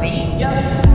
be. Yep.